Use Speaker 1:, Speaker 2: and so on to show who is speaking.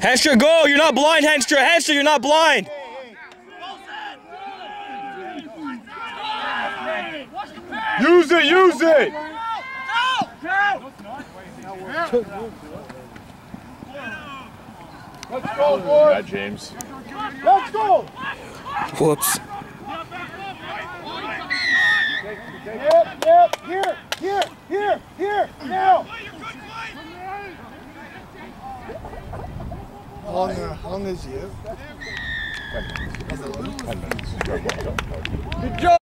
Speaker 1: Henstra, go! You're not blind, Henstra! Henstra, you're not blind!
Speaker 2: Use it, use it! Let's go, boys! James. Let's go!
Speaker 1: Whoops.
Speaker 2: Yep, yep, here, here, here, here, now!
Speaker 3: How long, uh, how long is you?
Speaker 2: Good job!